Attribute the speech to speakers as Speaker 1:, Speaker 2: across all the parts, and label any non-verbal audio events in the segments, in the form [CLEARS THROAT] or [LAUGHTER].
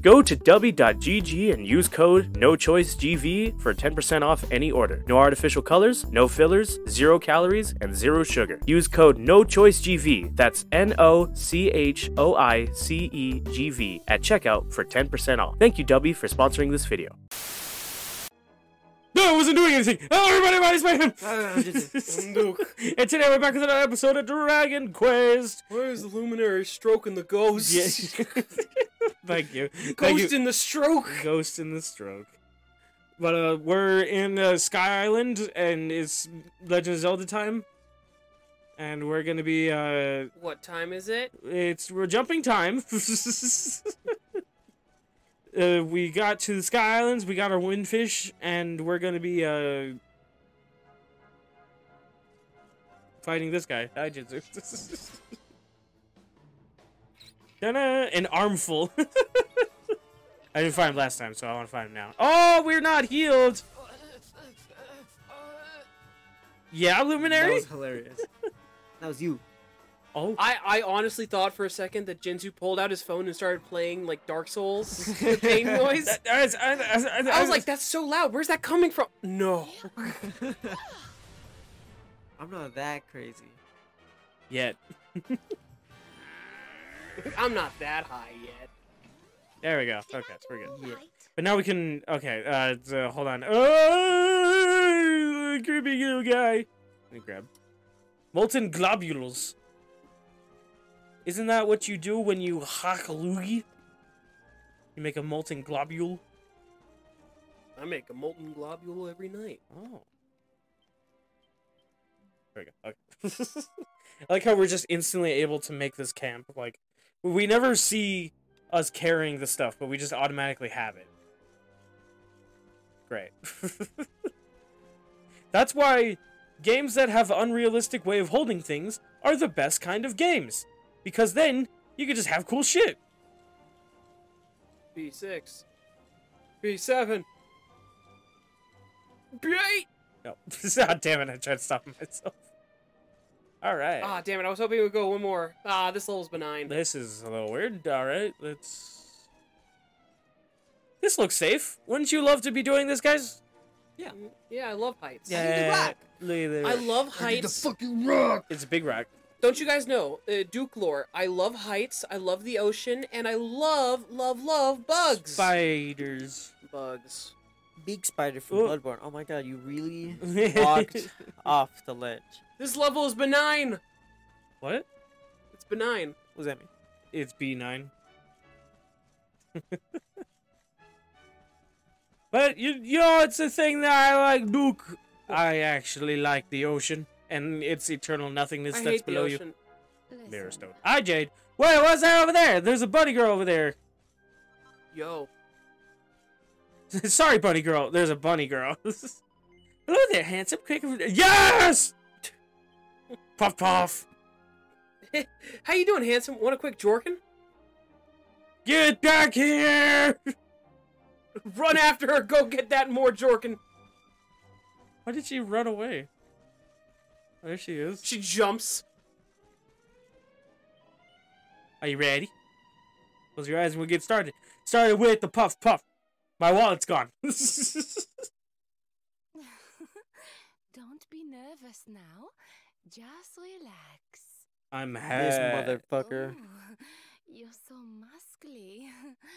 Speaker 1: Go to Dubby.gg and use code NOCHOICEGV for 10% off any order. No artificial colors, no fillers, zero calories, and zero sugar. Use code NOCHOICEGV, that's N O C H O I C E G V, at checkout for 10% off. Thank you, Dubby, for sponsoring this video. No, I wasn't doing anything. Hello, everybody. My Mayhem. [LAUGHS] [LAUGHS] and today we're back with another episode of Dragon Quest.
Speaker 2: Where's the luminary stroking the ghost?
Speaker 1: Yeah. [LAUGHS] Thank you. Thank
Speaker 2: Ghost
Speaker 1: you.
Speaker 2: in the stroke.
Speaker 1: Ghost in the Stroke. But uh, we're in uh, Sky Island, and it's Legend of Zelda time. And we're gonna be uh,
Speaker 2: What time is it?
Speaker 1: it's we're jumping time. Uh, we got to the Sky Islands, we got our windfish, and we're gonna be uh fighting this guy, Daijutsu. [LAUGHS] Ta-da! An armful. [LAUGHS] I didn't find him last time, so I want to find him now. Oh, we're not healed. Yeah, Luminary?
Speaker 3: That was hilarious. that was you.
Speaker 1: Oh,
Speaker 2: I, I honestly thought for a second that Jinzu pulled out his phone and started playing like Dark Souls, the pain [LAUGHS] noise.
Speaker 1: That- I, I- I-
Speaker 2: I was like, that's so loud. Where's that coming from? No. [LAUGHS]
Speaker 3: I'm not that crazy.
Speaker 1: yet. [LAUGHS]
Speaker 2: I'm not that high yet.
Speaker 1: There we go. Okay, so we're good.
Speaker 3: Yeah.
Speaker 1: But now we can. Okay, uh, so hold on. Oh, creepy little guy. Let me grab molten globules. Isn't that what you do when you hack a loogie? You make a molten globule.
Speaker 2: I make a molten globule every night.
Speaker 1: Oh. There we go. Okay. [LAUGHS] I like how we're just instantly able to make this camp. Like, we never see us carrying the stuff, but we just automatically have it. Great. [LAUGHS] That's why games that have unrealistic way of holding things are the best kind of games. Because then you can just have cool shit.
Speaker 2: B6. B7. B8!
Speaker 1: No. [LAUGHS] ah, damn it, I tried to stop myself. Alright.
Speaker 2: Ah, damn it. I was hoping it would go one more. Ah, this level's benign.
Speaker 1: This is a little weird. All right, let's. This looks safe. Wouldn't you love to be doing this, guys?
Speaker 3: Yeah.
Speaker 2: Yeah, I love heights.
Speaker 3: rock.
Speaker 1: Look at there.
Speaker 2: I love heights.
Speaker 3: fucking rock.
Speaker 1: It's a big rock.
Speaker 2: Don't you guys know, uh, Duke lore? I love heights, I love the ocean, and I love, love, love bugs.
Speaker 1: Spiders.
Speaker 2: Bugs.
Speaker 3: Big spider from
Speaker 1: Ooh.
Speaker 3: Bloodborne. Oh my god, you really [LAUGHS] walked off the ledge.
Speaker 2: This level is benign.
Speaker 1: what?
Speaker 2: It's benign.
Speaker 3: What does that mean?
Speaker 1: It's B9. [LAUGHS] but you, you know, it's a thing that I like, Duke. I actually like the ocean and its eternal nothingness
Speaker 2: I
Speaker 1: that's
Speaker 2: hate the
Speaker 1: below you.
Speaker 2: ocean.
Speaker 1: Mirror stone. Hi, Jade. Wait, what's that over there? There's a bunny girl over there.
Speaker 2: Yo. [LAUGHS]
Speaker 1: Sorry, bunny girl. There's a bunny girl. [LAUGHS] Hello there, handsome. Quick. Yes! [LAUGHS] puff puff.
Speaker 2: How you doing, handsome? Want a quick Jorkin?
Speaker 1: Get back here!
Speaker 2: Run after her. Go get that more Jorkin.
Speaker 1: Why did she run away? There she is.
Speaker 2: She jumps.
Speaker 1: Are you ready? Close your eyes and we'll get started. Started with the puff puff. My wallet's gone. [LAUGHS] [LAUGHS]
Speaker 4: Don't be nervous now. Just relax.
Speaker 1: I'm
Speaker 3: This motherfucker.
Speaker 4: Ooh, [LAUGHS] you're so muscly.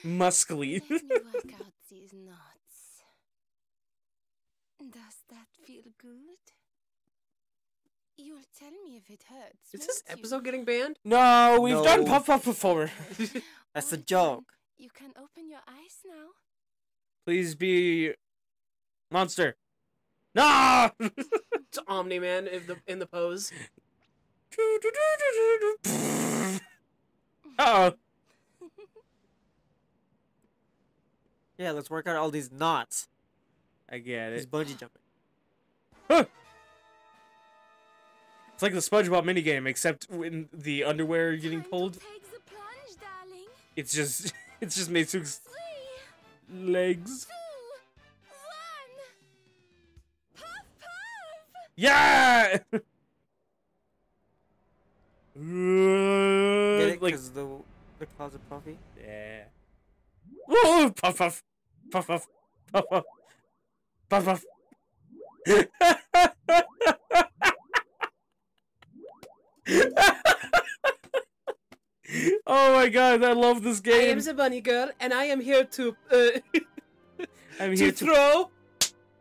Speaker 1: muscly.
Speaker 4: Let me work out these knots. Does that feel good? You'll tell me if it hurts.
Speaker 2: Is this
Speaker 4: won't you?
Speaker 2: episode getting banned?
Speaker 1: no, we've done
Speaker 3: No.
Speaker 1: puff puff before. [GASPS] [LAUGHS]
Speaker 3: That's a joke.
Speaker 4: You can open your eyes now.
Speaker 1: Please be monster. No! [LAUGHS]
Speaker 2: It's Omni Man in the in the pose. [LAUGHS]
Speaker 1: Uh oh.
Speaker 3: Yeah, let's work out all these knots.
Speaker 1: I get
Speaker 3: He's
Speaker 1: it.
Speaker 3: bungee jumping.
Speaker 1: It's like the SpongeBob minigame, except when the underwear getting
Speaker 4: Time to
Speaker 1: pulled,
Speaker 4: plunge, darling.
Speaker 1: it's just [LAUGHS] it's just Meisuke's legs.
Speaker 4: two, one. Puff, puff.
Speaker 1: Yeah. [LAUGHS]
Speaker 3: Get it?
Speaker 1: like
Speaker 3: Because the, the clouds are puffy?
Speaker 1: yeah. Ooh, puff puff, puff puff, puff puff, puff puff. [LAUGHS] oh my god, I love this game.
Speaker 2: I am the bunny girl, and I am here to uh, [LAUGHS]
Speaker 1: I'm
Speaker 2: to
Speaker 1: here to.
Speaker 2: throw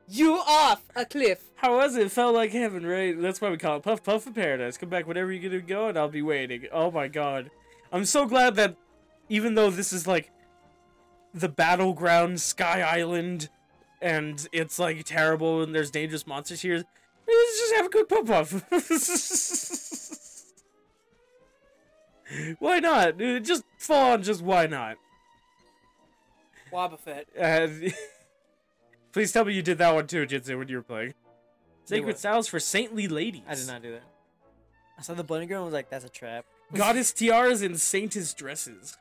Speaker 2: you off a cliff.
Speaker 1: How was it? It felt like heaven, right? That's why we call it Puff Puff of Paradise. Come back whenever you're gonna go, and I'll be waiting. Oh my god. I'm so glad that even though this is like the battleground Sky Island and it's like terrible and there's dangerous monsters here, let's just have a quick Puff Puff. [LAUGHS] why not? Just fall on just why not?
Speaker 2: Wobbuffet.
Speaker 1: Uh, [LAUGHS] please tell me you did that one too, Jitsu, when you were playing. Sacred
Speaker 3: what?
Speaker 1: Styles for Saintly Ladies.
Speaker 3: I did not do that. I saw the bunny girl and was like, that's a trap. [LAUGHS]
Speaker 1: Goddess tiaras and saintess dresses.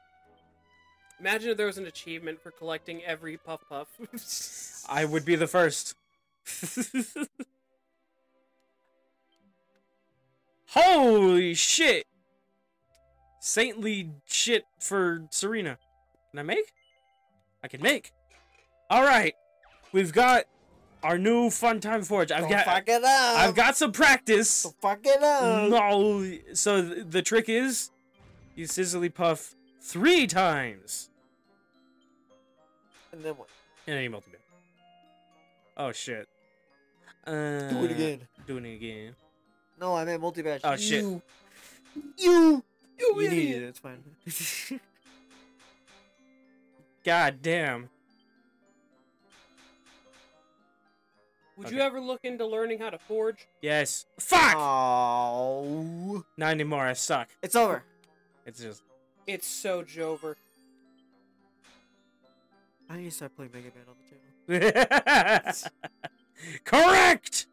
Speaker 2: Imagine if there was an achievement for collecting every puff puff. [LAUGHS]
Speaker 1: I would be the first. Holy shit! Saintly shit for Serena. Can I make? I can make. All right, we've got our new fun time forge. I've
Speaker 3: Don't
Speaker 1: got.
Speaker 3: fuck it up.
Speaker 1: I've got some practice.
Speaker 3: Don't fuck it up.
Speaker 1: No. So th- the trick is, you sizzly puff three times.
Speaker 3: And then what?
Speaker 1: And then you multi Oh shit. Uh,
Speaker 3: Do it again.
Speaker 1: Doing it again.
Speaker 3: No, I meant multi-batch.
Speaker 1: Oh, shit.
Speaker 3: You. You.
Speaker 2: You
Speaker 3: You need
Speaker 2: idiot.
Speaker 3: it. It's fine. [LAUGHS]
Speaker 1: God damn.
Speaker 2: Would
Speaker 1: Okay.
Speaker 2: you ever look into learning how to forge?
Speaker 1: Yes. Fuck!
Speaker 3: Oh.
Speaker 1: Not anymore. I suck.
Speaker 3: It's over.
Speaker 1: It's just.
Speaker 2: It's so Jover.
Speaker 3: I need to start playing Mega Man on the channel. [LAUGHS]
Speaker 1: Correct!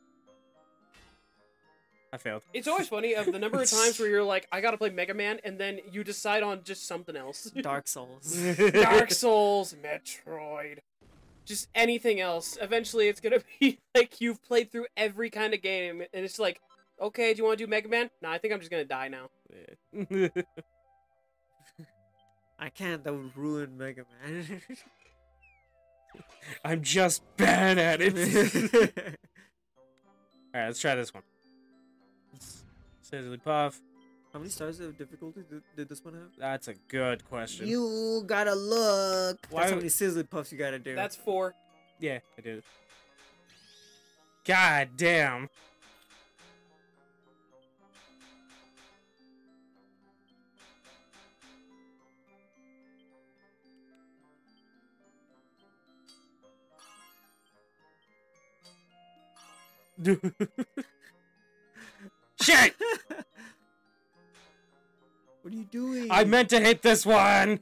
Speaker 1: I failed.
Speaker 2: It's always [LAUGHS] funny of the number of times where you're like, I gotta play Mega Man, and then you decide on just something else. [LAUGHS]
Speaker 3: Dark Souls.
Speaker 2: Dark [LAUGHS] Souls, Metroid, just anything else. Eventually, it's gonna be like you've played through every kind of game, and it's like, okay, do you want to do Mega Man? No, I think I'm just gonna die now.
Speaker 3: I can't. That would ruin Mega Man.
Speaker 1: I'm just bad at it. Alright, let's try this one. Sizzly Puff.
Speaker 3: How many stars of difficulty did, did this one have?
Speaker 1: That's a good question.
Speaker 3: You gotta look.
Speaker 1: Why
Speaker 3: That's how many sizzly puffs you gotta do.
Speaker 2: That's four.
Speaker 1: Yeah, I did. God damn. [LAUGHS] Shit! [LAUGHS]
Speaker 3: what are you doing?
Speaker 1: I meant to hit this one!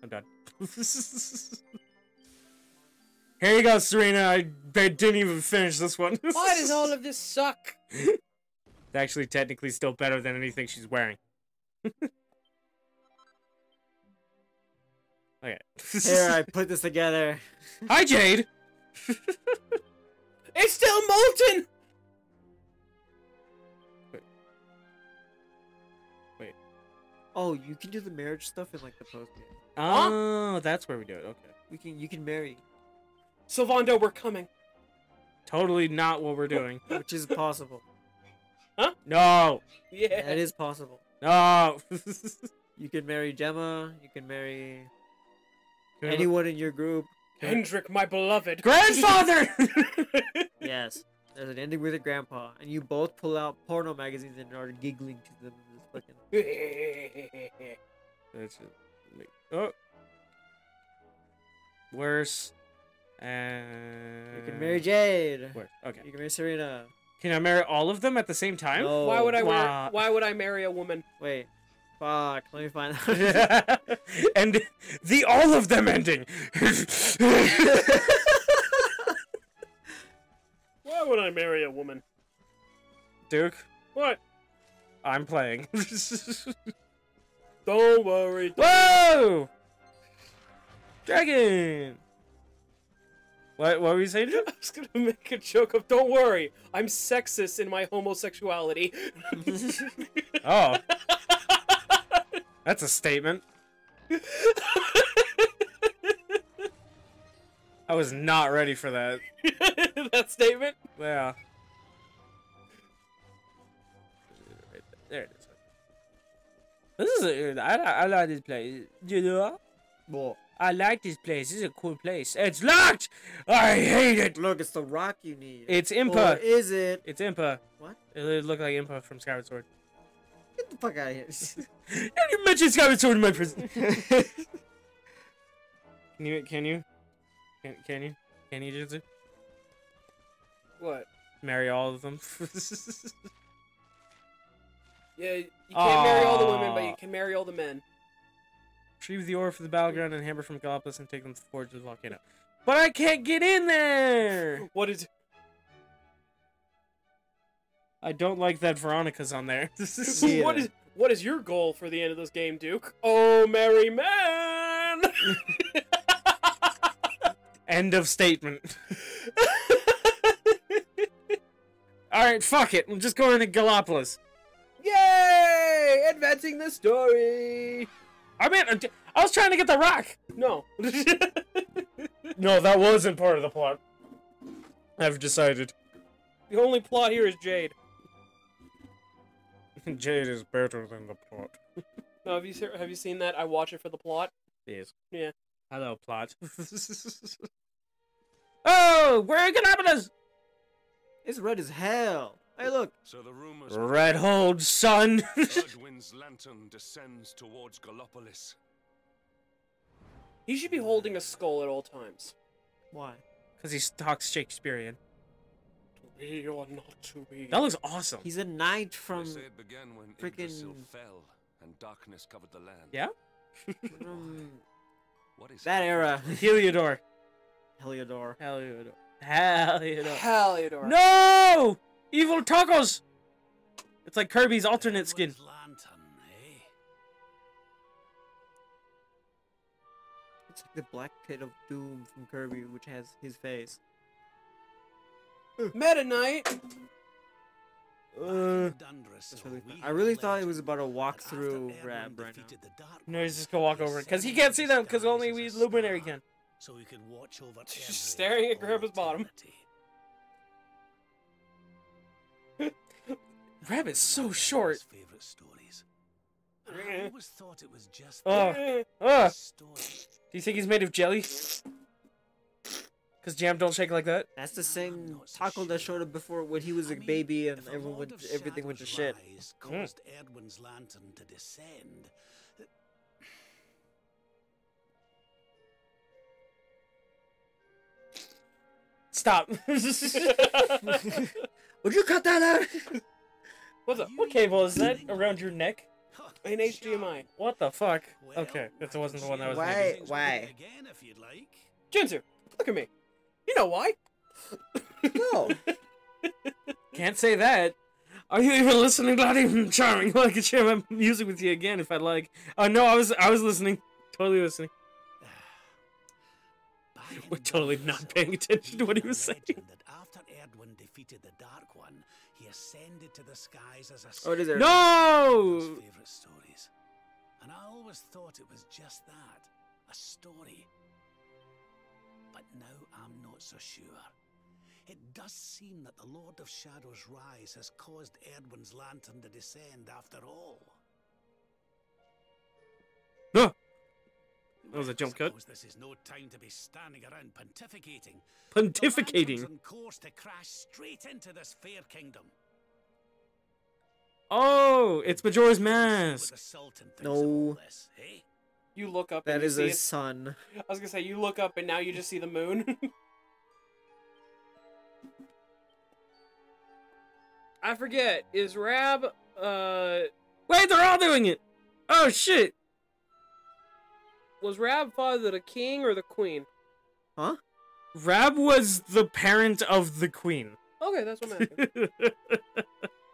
Speaker 1: I'm done. [LAUGHS] Here you go, Serena. I ba- didn't even finish this one.
Speaker 2: Why does all of this suck? [LAUGHS]
Speaker 1: It's actually technically still better than anything she's wearing. okay.
Speaker 3: Here, I put this together.
Speaker 1: Hi, Jade!
Speaker 2: It's still molten.
Speaker 3: Oh, you can do the marriage stuff in like the post game.
Speaker 1: Oh, that's where we do it. Okay.
Speaker 3: We can. You can marry,
Speaker 2: Silvando, we're coming.
Speaker 1: Totally not what we're doing. [LAUGHS]
Speaker 3: which is possible. Huh?
Speaker 1: No!
Speaker 2: Yeah.
Speaker 3: That is possible.
Speaker 1: No! [LAUGHS]
Speaker 3: You can marry Gemma. You can marry anyone in your group.
Speaker 2: Hendrik, my beloved.
Speaker 1: Grandfather! [LAUGHS]
Speaker 3: Yes. There's an ending with a grandpa, and you both pull out porno magazines and are giggling to them. In This fucking.
Speaker 1: That's it. Oh. Worse. And.
Speaker 3: You can marry Jade.
Speaker 1: Worse. Okay.
Speaker 3: You can marry Serena.
Speaker 1: Can I marry all of them at the same time?
Speaker 3: No.
Speaker 2: Why would I
Speaker 1: Wow.
Speaker 2: wear, Why would I marry a woman?
Speaker 3: Wait. Fuck. Let me find out. [LAUGHS]
Speaker 1: and the all of them ending. [LAUGHS]
Speaker 2: Why would I marry a woman?
Speaker 1: Duke,
Speaker 2: What?
Speaker 1: I'm playing. [LAUGHS]
Speaker 2: Don't worry.
Speaker 1: Whoa! Dragon. What? What were you saying? Joe? [LAUGHS]
Speaker 2: I was gonna make a joke of, don't worry, I'm sexist in my homosexuality. [LAUGHS]
Speaker 1: Oh, that's a statement. I was not ready for that.
Speaker 2: that statement.
Speaker 1: Yeah. Is a, I, I like this place. You know?
Speaker 3: Well,
Speaker 1: I like this place. This is a cool place. It's locked! I hate it!
Speaker 3: look, it's the rock you need.
Speaker 1: It's
Speaker 3: Or
Speaker 1: Impa.
Speaker 3: is it?
Speaker 1: It's Impa.
Speaker 3: What?
Speaker 1: It looked like Impa from Skyward Sword.
Speaker 3: Get the fuck out of here. [LAUGHS]
Speaker 1: You mentioned Skyward Sword in my prison. [LAUGHS] Can you? Can you? Can, can you? Can you just
Speaker 2: What?
Speaker 1: marry all of them? [LAUGHS]
Speaker 2: Yeah, you can't marry all the women, but you can marry all the men.
Speaker 1: Retrieve the ore from the battleground and hammer from Gallopolis and take them to the forge of the volcano. But I can't get in there.
Speaker 2: What is?
Speaker 1: I don't like that Veronica's on there. [LAUGHS]
Speaker 3: Yeah.
Speaker 2: What is? What is your goal for the end of this game, Duke? Oh, merry man! [LAUGHS]
Speaker 1: End of statement. [LAUGHS] All right, fuck it. We'll just go into Gallopolis.
Speaker 2: Yay! Advancing the story.
Speaker 1: I mean, uh, I was trying to get the rock.
Speaker 2: No. [LAUGHS]
Speaker 1: No, that wasn't part of the plot. I've decided.
Speaker 2: the only plot here is Jade. [LAUGHS]
Speaker 1: Jade is better than the plot. [LAUGHS]
Speaker 2: No, have you se- have you seen that? I watch it for the plot.
Speaker 1: Yes.
Speaker 2: Yeah.
Speaker 1: Hello, plot. oh, we're in Gallopolis.
Speaker 3: it's red as hell. Hey, look.
Speaker 5: So the rumors
Speaker 1: Red hold, son.
Speaker 5: Erdwin's [LAUGHS] lantern descends towards Gallopolis.
Speaker 2: He should be holding a skull at all times.
Speaker 3: Why?
Speaker 1: Because he talks Shakespearean.
Speaker 2: We are not to be.
Speaker 1: That looks awesome.
Speaker 3: He's a knight
Speaker 5: They
Speaker 3: from
Speaker 5: say it began when
Speaker 3: frickin-
Speaker 5: Yggdrasil fell and darkness covered the land.
Speaker 1: Yeah?
Speaker 3: from [LAUGHS]
Speaker 5: What is
Speaker 3: that era. [LAUGHS]
Speaker 1: Heliodor.
Speaker 3: Heliodor.
Speaker 1: Heliodor. Heliodor.
Speaker 2: Heliodor.
Speaker 1: No! Evil tacos! It's like Kirby's alternate skin.
Speaker 6: Lantern, eh?
Speaker 3: It's like the black pit of doom from Kirby, which has his face.
Speaker 2: Meta Knight.
Speaker 1: Uh,
Speaker 3: really. I really thought it was about a
Speaker 6: that after
Speaker 3: walkthrough
Speaker 6: Erwin
Speaker 3: rap right now.
Speaker 6: the Dark
Speaker 1: no, he's just gonna walk over it. Because he can't see them, because only we
Speaker 6: as a
Speaker 1: luminary
Speaker 6: star,
Speaker 1: can.
Speaker 6: So he could watch over [LAUGHS]
Speaker 2: Just
Speaker 6: Erdre
Speaker 2: staring at
Speaker 6: for
Speaker 2: Grandpa's bottom.
Speaker 6: Eternity.
Speaker 1: Rab is so short.
Speaker 6: his Favorite stories. I always thought it was just
Speaker 1: Oh.
Speaker 2: Eh,
Speaker 6: story.
Speaker 1: Do you think he's made of jelly? Because jam don't shake like that?
Speaker 3: That's the same
Speaker 6: not so
Speaker 3: taco that showed up before when he was
Speaker 6: I
Speaker 3: a
Speaker 6: mean,
Speaker 3: baby and everyone
Speaker 6: Lord
Speaker 3: went, everything went to shit.
Speaker 6: rise caused Erdwin's lantern to descend.
Speaker 1: Stop. [LAUGHS]
Speaker 3: Would you cut that out? [LAUGHS]
Speaker 2: What's up?
Speaker 1: what cable is that around your neck?
Speaker 2: An HDMI.
Speaker 1: What the fuck? Okay, that
Speaker 6: I
Speaker 1: wasn't the one that was
Speaker 3: Why-
Speaker 6: share
Speaker 1: maybe.
Speaker 6: things with
Speaker 3: why?
Speaker 6: you Again, if you'd like.
Speaker 2: Jinzu, look at me. You know why?
Speaker 3: no. [LAUGHS]
Speaker 1: Can't say that. Are you even listening, Bloody Charming? Well, I could share my music with you again if I'd like. Oh no, I was I was listening. Totally listening. [SIGHS] We're totally not paying attention to what he was saying.
Speaker 6: That after Erdwin defeated the Dark One, he ascended to the skies as a
Speaker 3: Oh, it is there.
Speaker 1: No!
Speaker 6: favorite stories. And I always thought it was just that, a story. But now I'm not so sure. It does seem that the Lord of Shadow's rise has caused Erdwin's lantern to descend after all.
Speaker 1: No. That was a jump cut.
Speaker 6: This is no time to be standing around pontificating.
Speaker 1: Pontificating.
Speaker 6: lantern's on course to crash straight into this fair kingdom.
Speaker 1: Oh, it's Majora's
Speaker 6: What
Speaker 1: Mask.
Speaker 6: Sultan
Speaker 3: No.
Speaker 6: this, eh?
Speaker 2: You look up.
Speaker 3: That
Speaker 2: and you
Speaker 3: is
Speaker 2: see
Speaker 3: a
Speaker 2: it.
Speaker 3: sun.
Speaker 2: I was gonna say you look up and now you just see the moon. [LAUGHS] I forget. Is Rab uh
Speaker 1: Wait, they're all doing it. Oh shit.
Speaker 2: Was Rab father the king or the queen?
Speaker 3: Huh?
Speaker 1: Rab was the parent of the queen.
Speaker 2: Okay, that's what I'm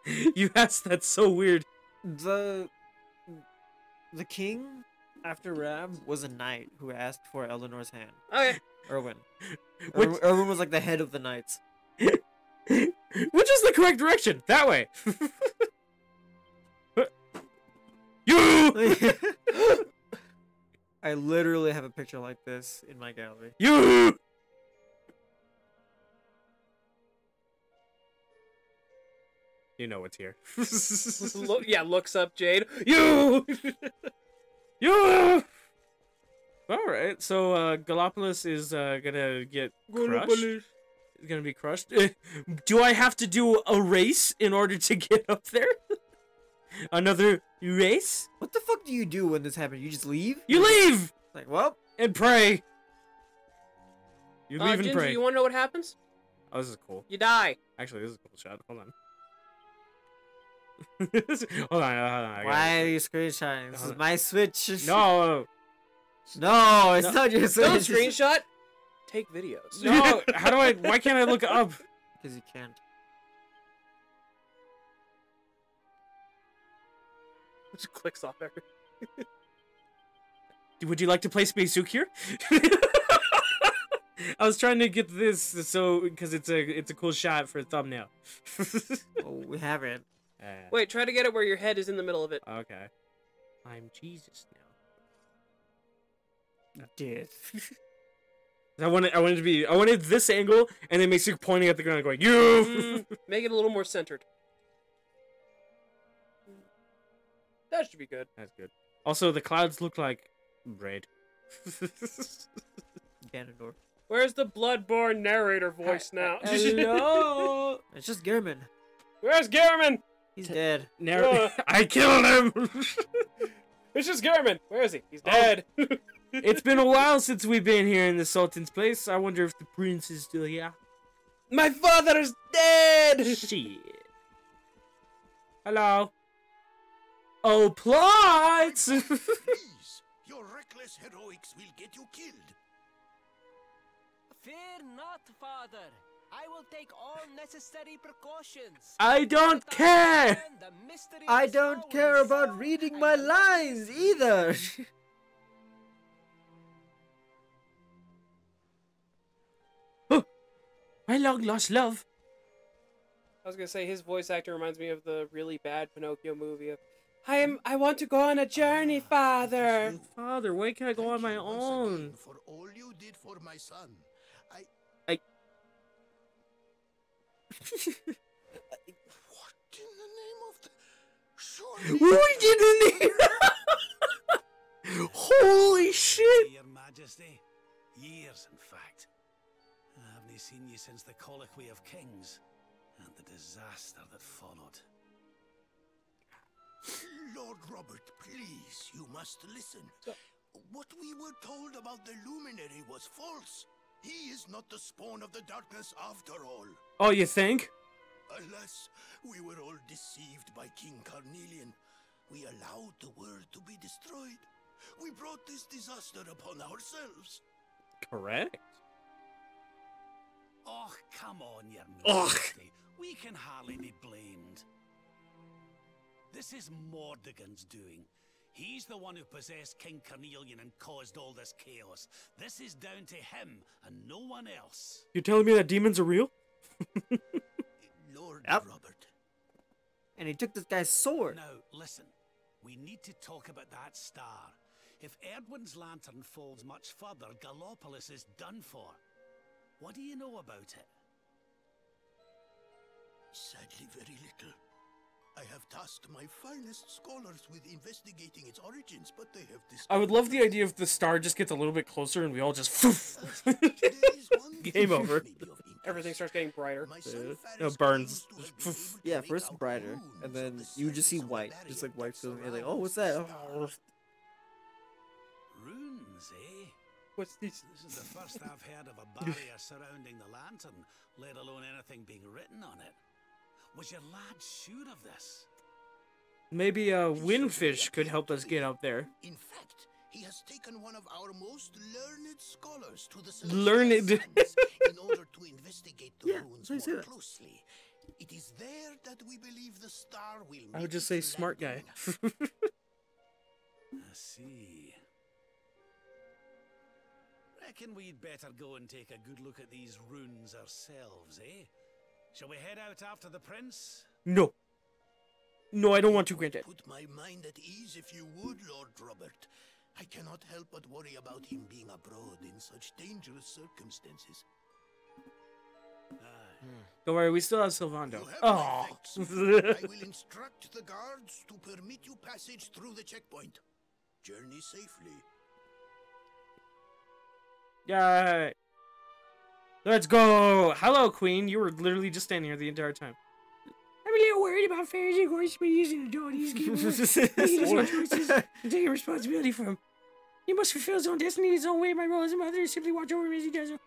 Speaker 2: asking. [LAUGHS]
Speaker 1: you asked that so weird.
Speaker 3: The the king after Rab was a knight who asked for Eleanor's hand.
Speaker 2: okay.
Speaker 3: Irwin. [LAUGHS]
Speaker 1: Which-
Speaker 3: Irwin, Irwin was like the head of the knights. [LAUGHS]
Speaker 1: Which is the correct direction? That way. you!
Speaker 3: I literally have a picture like this in my gallery.
Speaker 1: You. [LAUGHS] You know what's here.
Speaker 2: Look, [LAUGHS] [LAUGHS] yeah, looks up Jade. You.
Speaker 1: you. All right, so uh, is uh, gonna get crushed. It's gonna be crushed. do I have to do a race in order to get up there? Another race?
Speaker 3: What the fuck do you do when this happens? You just leave?
Speaker 1: You leave
Speaker 3: Like, well,
Speaker 1: and pray. You
Speaker 2: Uh,
Speaker 1: leave and
Speaker 2: Ginger,
Speaker 1: pray.
Speaker 2: you want to know what happens?
Speaker 1: Oh, this is cool.
Speaker 2: You die.
Speaker 1: Actually, this is a cool shot. Hold on. [LAUGHS] hold on, hold on.
Speaker 3: Why are you screenshotting? This is
Speaker 1: on.
Speaker 3: my Switch.
Speaker 1: No,
Speaker 3: No, it's
Speaker 1: No.
Speaker 3: not your Switch.
Speaker 2: Don't screenshot. Take videos. [LAUGHS]
Speaker 1: no. How do I? Why can't I look up? [LAUGHS]
Speaker 3: Because you can't. [LAUGHS]
Speaker 2: Just clicks off everything. [LAUGHS]
Speaker 1: Would you like to play Space Zook here? [LAUGHS] I was trying to get this so because it's a it's a cool shot for a thumbnail.
Speaker 3: Oh, we haven't.
Speaker 1: Uh,
Speaker 2: Wait, try to get it where your head is in the middle of it.
Speaker 1: Okay. I'm Jesus now.
Speaker 3: Did.
Speaker 1: I wanted I wanted to be I wanted this angle and then Mason pointing at the ground going you.
Speaker 2: Mm, make it a little more centered. That should be good.
Speaker 1: That's good. Also, the clouds look like red. [LAUGHS]
Speaker 3: Ganondorf.
Speaker 2: Where's the Bloodborne narrator voice now?
Speaker 1: Uh, [LAUGHS] hello.
Speaker 3: It's just Gehrman.
Speaker 2: Where's Gehrman?
Speaker 3: He's dead.
Speaker 1: Narr- uh. [LAUGHS] I killed him.
Speaker 2: It's just Gehrman. Where is he? He's
Speaker 1: Oh.
Speaker 2: dead.
Speaker 1: it's been a while since we've been here in the Sultan's place. I wonder if the prince is still here.
Speaker 2: My father is dead.
Speaker 1: Shit. Hello. Oh, plots.
Speaker 7: Please, your reckless heroics will get you killed.
Speaker 8: Fear not, father. I will take all necessary precautions.
Speaker 1: I don't care.
Speaker 8: And
Speaker 3: I don't care about
Speaker 8: sound
Speaker 3: reading
Speaker 8: and
Speaker 3: my
Speaker 8: the
Speaker 3: lines
Speaker 8: mystery is
Speaker 3: either. [LAUGHS]
Speaker 1: Oh, my long lost love.
Speaker 2: I was gonna say his voice actor reminds me of the really bad Pinocchio movie. Of, I am. I want to go on a journey, father.
Speaker 1: Father, why can't I go on my own?
Speaker 7: For all you did for my son. I.
Speaker 1: I- [LAUGHS]
Speaker 7: What in the name of the. Surely.
Speaker 1: What did [LAUGHS] Holy shit!
Speaker 6: Your Majesty. Years, in fact. I haven't seen you since the Colloquy of Kings and the disaster that followed.
Speaker 7: Lord Robert, please, you must listen. What we were told about the luminary was false. He is not the spawn of the darkness after all.
Speaker 1: Oh, you think?
Speaker 7: Alas, we were all deceived by King Carnelian. We allowed the world to be destroyed. We brought this disaster upon ourselves.
Speaker 1: Correct.
Speaker 6: Oh, come on, Your
Speaker 1: Ugh.
Speaker 6: Majesty. We can hardly be blamed. This is Mordegon's doing. He's the one who possessed King Carnelian and caused all this chaos. This is down to him and no one else.
Speaker 1: You're telling me that demons are real? [LAUGHS]
Speaker 7: Lord
Speaker 3: Yep.
Speaker 7: Robert,
Speaker 3: and he took this guy's sword.
Speaker 6: Now, listen. We need to talk about that star. If Erdwin's lantern falls much further, Gallopolis is done for. What do you know about it?
Speaker 7: sadly very little. I have tasked my finest scholars with investigating its origins, but they have
Speaker 1: I would love the idea if the star just gets a little bit closer and we all just.
Speaker 7: nothing. [LAUGHS] There is one
Speaker 1: Game over.
Speaker 7: that may be of interest. [LAUGHS]
Speaker 2: Everything starts getting brighter.
Speaker 7: My
Speaker 1: Uh, no, burns.
Speaker 7: claims to have been [LAUGHS] able to
Speaker 3: Yeah,
Speaker 7: make
Speaker 3: first brighter, and then
Speaker 7: the
Speaker 3: you just see
Speaker 7: surface of the
Speaker 3: white, just like white
Speaker 7: that
Speaker 3: film. You're like, oh, what's that?
Speaker 6: Runes, eh?
Speaker 2: What's this?
Speaker 6: This is the first I've heard of a barrier surrounding the lantern, let alone anything being written on it. Was your lad sure of this?
Speaker 1: Maybe a
Speaker 7: certainly
Speaker 1: windfish could help us get up there.
Speaker 7: In fact, he has taken one of our most learned scholars to the
Speaker 1: Learned.
Speaker 7: In order to investigate the [LAUGHS]
Speaker 3: Yeah,
Speaker 7: more
Speaker 3: that.
Speaker 7: closely. It is there that we believe the star will.
Speaker 1: I would just say smart guy. [LAUGHS]
Speaker 6: I see. Reckon we'd better go and take a good look at these runes ourselves, eh? Shall we head out after the prince?
Speaker 1: no. No, I don't want to, Granddad.
Speaker 7: Put my mind at ease if you would, Lord Robert. I cannot help but worry about him being abroad in such dangerous circumstances.
Speaker 6: Ah. Hmm.
Speaker 1: Don't worry, we still have Sylvando.
Speaker 7: You have
Speaker 1: Oh.
Speaker 7: thanks. [LAUGHS] I will instruct the guards to permit you passage through the checkpoint. Journey safely.
Speaker 1: Yay! Let's go! Hello, Queen. You were literally just standing here the entire time. I'm a little worried about fairies and going to be using the door. These choices and taking responsibility for him. He must fulfill his own destiny his own way. My role as a mother is simply watch over him as he does so.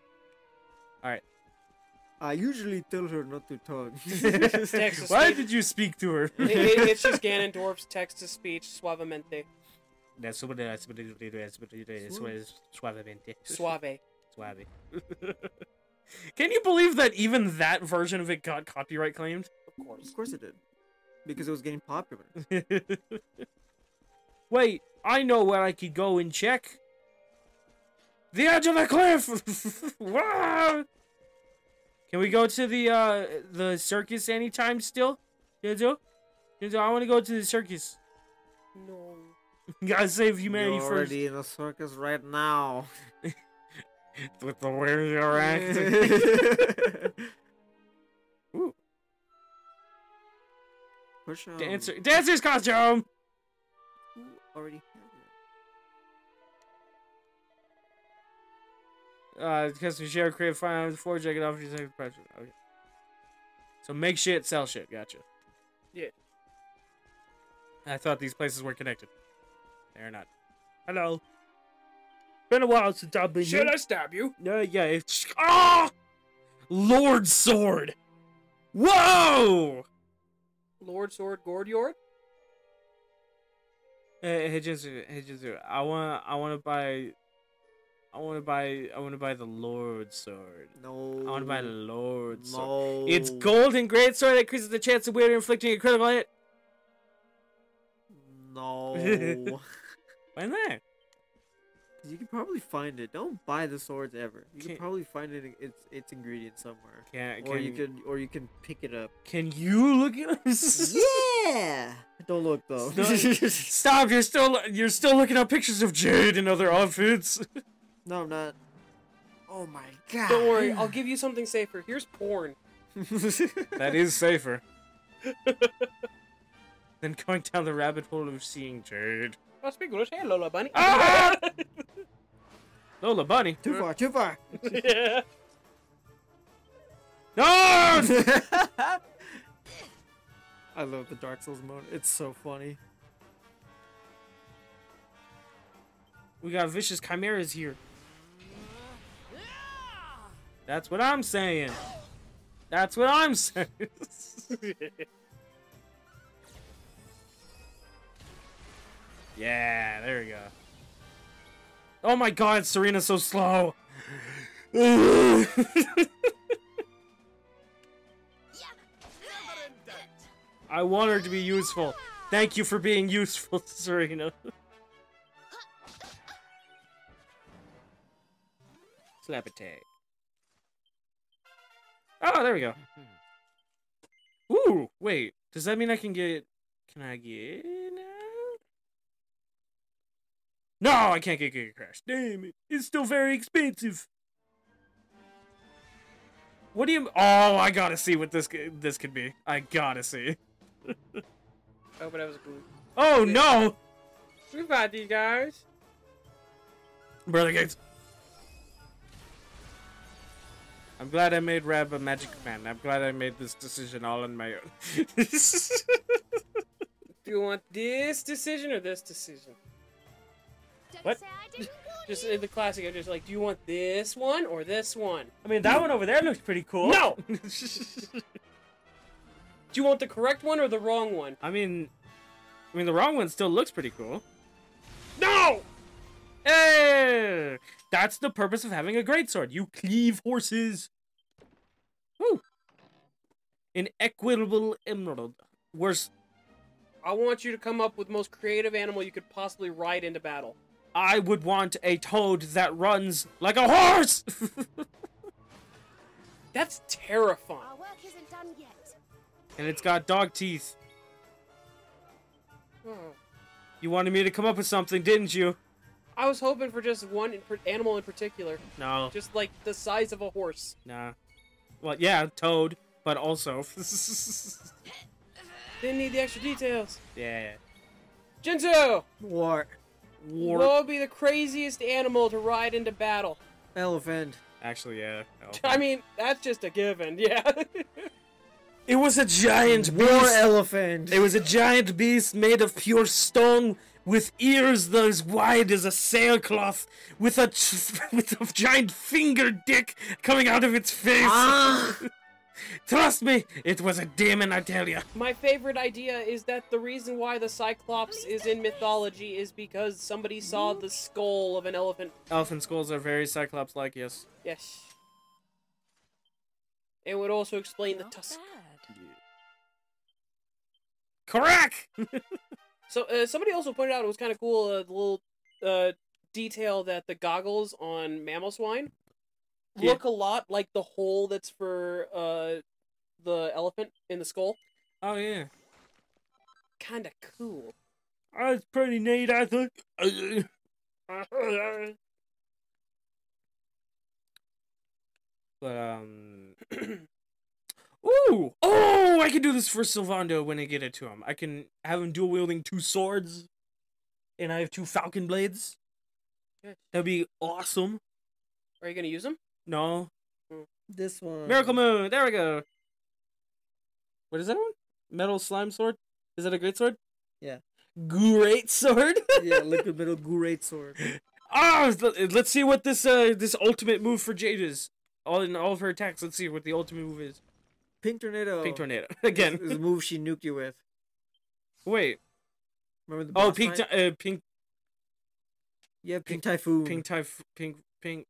Speaker 3: I usually tell her not to talk. [LAUGHS]
Speaker 2: Text to
Speaker 1: Why did you speak to her?
Speaker 2: It- it- it's [LAUGHS] just Ganondorf's text to speech, suavemente.
Speaker 1: That's what that's what it is. That's what it is. Suavemente.
Speaker 2: Suave.
Speaker 1: Suave. [LAUGHS] Can you believe that even that version of it got copyright claimed?
Speaker 2: Of course.
Speaker 3: of course it did. Because it was getting popular. [LAUGHS]
Speaker 1: Wait, I know where I could go and check. The edge of the cliff. [LAUGHS] wow. Can we go to the uh the circus anytime still? Genzo? Genzo, I want to go to the circus.
Speaker 2: No. [LAUGHS]
Speaker 1: Gotta save humanity
Speaker 3: You're
Speaker 1: first.
Speaker 3: already in a circus right now. [LAUGHS]
Speaker 1: With the way you're acting. [LAUGHS] Ooh,
Speaker 3: Push um,
Speaker 1: dancer, dancer's costume.
Speaker 3: who already has it.
Speaker 1: Uh, custom share, create file, forge, I can offer you second price. Okay. So make shit, sell shit. Gotcha.
Speaker 2: Yeah.
Speaker 1: I thought these places were connected. They're not. Hello. Been a while since I've been
Speaker 2: Should
Speaker 1: here.
Speaker 2: I stab you?
Speaker 1: No, yeah. It's ah, Lord Sword. Whoa.
Speaker 2: Lord Sword Gordyord?
Speaker 1: Hey, hey, Jinzu, hey, Jinzu. I want, I want to buy. I want to buy. I want to buy the Lord Sword.
Speaker 3: No.
Speaker 1: I want to buy the Lord Sword. It's gold and great sword that increases the chance of weird inflicting a critical hit.
Speaker 3: No. [LAUGHS]
Speaker 1: Why not?
Speaker 3: You can probably find it. Don't buy the swords ever. You can
Speaker 1: Can't-
Speaker 3: probably find it. Its its ingredient somewhere.
Speaker 1: Can,
Speaker 3: Or
Speaker 1: can
Speaker 3: you can or you can pick it up.
Speaker 1: Can you look at us?
Speaker 3: yeah. Don't look though. [LAUGHS]
Speaker 1: Stop! You're still you're still looking at pictures of Jade and other outfits.
Speaker 3: no, I'm not. Oh my god.
Speaker 2: Don't worry, I'll give you something safer. Here's porn. [LAUGHS]
Speaker 1: that is safer [LAUGHS] than going down the rabbit hole of seeing Jade.
Speaker 2: Oh, speak English. Hey, Lola Bunny.
Speaker 1: Ah! [LAUGHS] Lola Bunny.
Speaker 3: too far. Too far.
Speaker 2: yeah. [LAUGHS]
Speaker 1: No!
Speaker 3: I love the Dark Souls mode. It's so funny.
Speaker 1: we got vicious chimeras here. That's what I'm saying. That's what I'm saying. [LAUGHS] yeah, there we go. Oh my god, Serena's so slow. [LAUGHS] I want her to be useful. Thank you for being useful, [LAUGHS] Serena. Slap attack. Oh, there we go. [LAUGHS] Ooh, wait. Does that mean I can get... Can I get... No, I can't get Giga Crash. Damn it. It's still very expensive. What do you... Oh, I gotta see what this this could be. I gotta see.
Speaker 2: I hope it was good.
Speaker 1: Oh, no!
Speaker 2: We've got these guys.
Speaker 1: Brother Gates. I'm glad I made Rab a magic man. I'm glad I made this decision all on my own. [LAUGHS]
Speaker 2: Do you want this decision or this decision?
Speaker 4: Don't
Speaker 1: What?
Speaker 4: say I didn't [LAUGHS] warn
Speaker 2: Just in the classic, I'm just like, do you want this one or this one?
Speaker 1: I mean, that one over there looks pretty cool.
Speaker 2: No! [LAUGHS] Do you want the correct one or the wrong one?
Speaker 1: I mean, I mean, the wrong one still looks pretty cool.
Speaker 2: No!
Speaker 1: Hey! That's the purpose of having a greatsword. You cleave horses. Woo! An equitable emerald. Worse,
Speaker 2: I want you to come up with the most creative animal you could possibly ride into battle.
Speaker 1: I would want a toad that runs like a horse. [LAUGHS]
Speaker 2: That's terrifying.
Speaker 4: Our work isn't done yet.
Speaker 1: and it's got dog teeth.
Speaker 2: Oh.
Speaker 1: You wanted me to come up with something, didn't you?
Speaker 2: I was hoping for just one in animal in particular,
Speaker 1: No,
Speaker 2: just like the size of a horse.
Speaker 1: nah. Well, yeah, Toad, but also. [LAUGHS]
Speaker 2: Didn't need the extra details.
Speaker 1: yeah.
Speaker 2: Jinzu!
Speaker 3: War.
Speaker 1: War.
Speaker 2: What would be the craziest animal to ride into battle?
Speaker 3: Elephant.
Speaker 1: Actually, yeah. no. [LAUGHS]
Speaker 2: I mean, that's just a given, yeah. [LAUGHS]
Speaker 1: it was a giant
Speaker 3: War
Speaker 1: beast.
Speaker 3: elephant.
Speaker 1: It was a giant beast made of pure stone, with ears that as wide as a sailcloth, with a [LAUGHS] with a giant finger dick coming out of its face.
Speaker 3: Ah!
Speaker 1: Trust me, it was a demon. I tell you.
Speaker 2: My favorite idea is that the reason why the Cyclops is in mythology is because somebody saw the skull of an elephant.
Speaker 1: Elephant skulls are very Cyclops-like. Yes.
Speaker 2: Yes. It would also explain the tusk.
Speaker 4: bad.
Speaker 1: Correct. [LAUGHS]
Speaker 2: So uh, somebody also pointed out it was kind of cool uh, the little uh, detail that the goggles on mammal swine
Speaker 1: Yeah.
Speaker 2: look a lot like the hole that's for uh, the elephant in the skull.
Speaker 1: oh yeah.
Speaker 2: Kind of cool.
Speaker 1: That's pretty neat, I think. but um. [CLEARS THROAT] Ooh! Oh, I can do this for Sylvando when I get it to him. I can have him dual wielding two swords, and I have two falcon blades. That'd be awesome.
Speaker 2: Are you gonna use them?
Speaker 1: No,
Speaker 3: This one.
Speaker 1: Miracle Moon. There we go. What is that one? Metal slime sword. Is that a great sword?
Speaker 3: Yeah.
Speaker 1: Great sword. [LAUGHS]
Speaker 3: yeah, liquid metal great sword.
Speaker 1: Ah, let- let's see what this uh this ultimate move for Jade is. All in all of her attacks. Let's see what the ultimate move is.
Speaker 3: Pink tornado.
Speaker 1: Pink tornado again.
Speaker 3: is a move she nuked you with.
Speaker 1: Wait.
Speaker 3: Remember the
Speaker 1: Oh, pink, uh, pink,
Speaker 3: Yeah, pink typhoon.
Speaker 1: pink typhoon. pink, pink,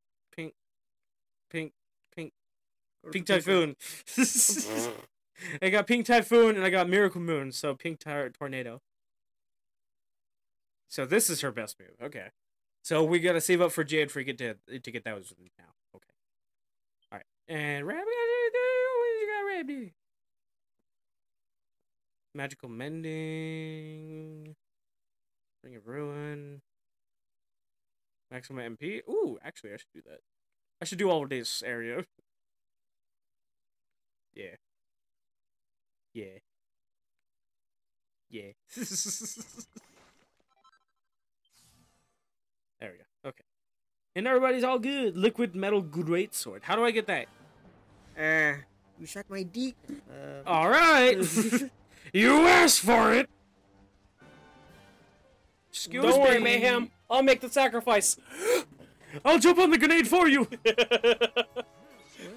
Speaker 1: pink, pink, pink,
Speaker 3: Or
Speaker 1: pink
Speaker 3: the
Speaker 1: typhoon. [LAUGHS] I got pink typhoon and I got miracle moon. So pink ty- tornado. So this is her best move. Okay. So we gotta save up for Jade for get to to get those now. Okay. All right. And Rabbit, what you got, Rabbit? Magical mending. Ring of ruin. Maximum MP. Ooh, actually, I should do that. I should do all of this area. Yeah. Yeah. Yeah. [LAUGHS] there we go. Okay. And everybody's all good. Liquid metal great sword. How do I get that?
Speaker 3: Ah, you shot my dick. Uh,
Speaker 1: All right. [LAUGHS] you asked for it. Excuse
Speaker 2: Don't worry. Mayhem. I'll make the sacrifice.
Speaker 1: I'll jump on the grenade for you. [LAUGHS]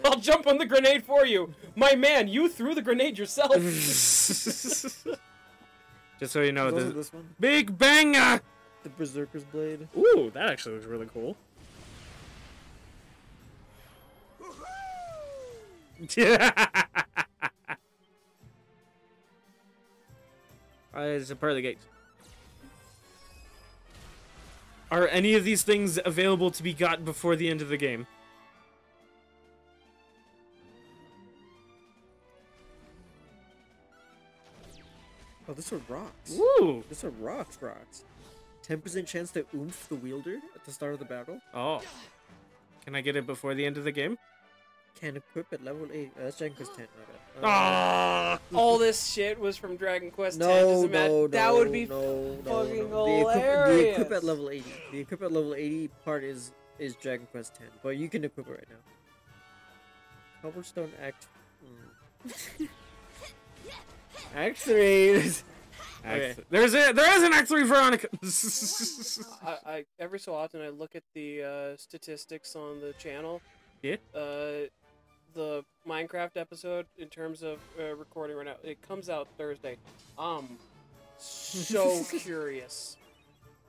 Speaker 2: I'll jump on the grenade for you. My man, you threw the grenade yourself. [LAUGHS]
Speaker 1: Just so you know,
Speaker 3: there's
Speaker 1: the
Speaker 3: this one.
Speaker 1: Big Banger.
Speaker 3: The Berserker's Blade.
Speaker 1: Ooh, that actually looks really cool. Yeah! uh, it's a part of the gates. Are any of these things available to be got before the end of the game?
Speaker 3: Oh, this are rocks.
Speaker 1: Ooh.
Speaker 3: This are rocks, rocks. 10% chance to oomph the wielder at the start of the battle.
Speaker 1: Oh. Can I get it before the end of the game?
Speaker 3: Can equip at level 8. Uh, that's Dragon Quest 10, my bad. Uh,
Speaker 1: Ah.
Speaker 2: All this shit was from Dragon Quest X.
Speaker 3: No,
Speaker 2: Just imagine-
Speaker 3: no,
Speaker 2: that would be
Speaker 3: no, no,
Speaker 2: fucking
Speaker 3: no. The equip, the equip at level 80. The equip at level 80 part is is Dragon Quest 10, but you can equip it right now. Cobblestone Act. Mm. [LAUGHS] Act 3. [LAUGHS] Okay.
Speaker 1: There's a there is an Act Three Veronica. [LAUGHS]
Speaker 2: I, I every so often I look at the uh, statistics on the channel.
Speaker 1: Yeah.
Speaker 2: Uh, the Minecraft episode in terms of uh, recording right now. It comes out Thursday. Um, so [LAUGHS] curious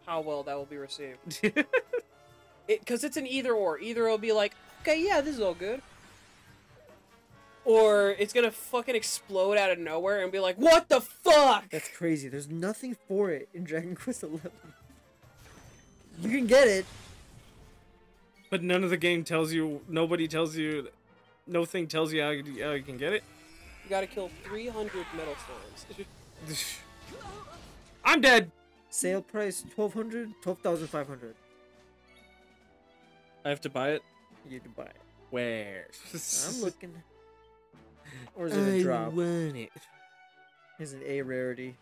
Speaker 2: how well that will be received. [LAUGHS] It because it's an either or. Either it'll be like, okay, yeah, this is all good. Or it's gonna fucking explode out of nowhere and be like, what the fuck?
Speaker 3: That's crazy. There's nothing for it in Dragon Quest 11. You can get it.
Speaker 1: but none of the game tells you. Nobody tells you. No thing tells you how you, how you can get it.
Speaker 2: You gotta kill 300 metal slimes. [LAUGHS]
Speaker 1: I'm dead.
Speaker 3: Sale price 1200 12500
Speaker 1: I have to buy it.
Speaker 3: You can buy it.
Speaker 1: Where?
Speaker 3: I'm [LAUGHS] looking. Or is it a drop?
Speaker 1: want it.
Speaker 3: Is it a rarity?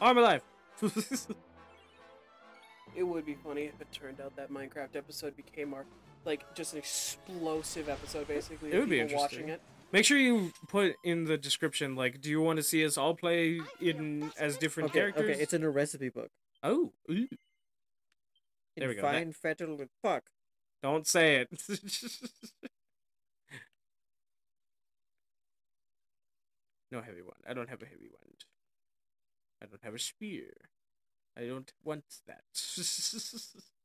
Speaker 1: All my life.
Speaker 2: It would be funny if it turned out that Minecraft episode became our like just an explosive episode, basically.
Speaker 1: It would be
Speaker 2: people watching
Speaker 1: interesting.
Speaker 2: it.
Speaker 1: Make sure you put in the description, like, do you want to see us all play in as different
Speaker 3: Okay,
Speaker 1: characters?
Speaker 3: okay, it's in a recipe book.
Speaker 1: oh, ooh.
Speaker 3: In
Speaker 1: There we go, that-
Speaker 3: Fine fettle with fuck.
Speaker 1: don't say it. [LAUGHS] no heavy one. I don't have a heavy one. I don't have a spear. I don't want that. [LAUGHS]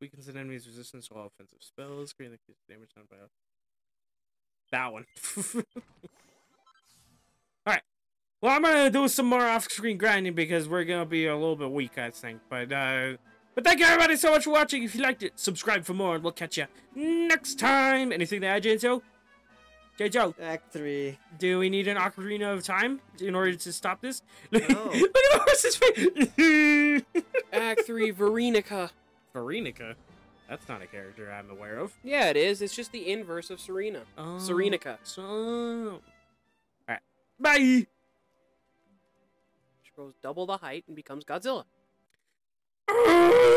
Speaker 1: Weakens an enemy's resistance to all offensive spells, creating the damage done by that one. [LAUGHS] Alright. Well, I'm gonna do some more off-screen grinding because we're gonna be a little bit weak, I think. But uh, but thank you everybody so much for watching. If you liked it, subscribe for more, and we'll catch you next time. Anything to add, Joe? J Joe,
Speaker 3: Act three.
Speaker 1: do we need an ocarina of time in order to stop this?
Speaker 3: No. [LAUGHS]
Speaker 1: Look at the horse's face. [LAUGHS]
Speaker 2: Act three, Verenica.
Speaker 1: Verenica. That's not a character I'm aware of.
Speaker 2: Yeah, it is. It's just the inverse of Serena.
Speaker 1: Oh,
Speaker 2: Serenica.
Speaker 1: So, all right. Bye.
Speaker 2: She grows double the height and becomes Godzilla. [LAUGHS]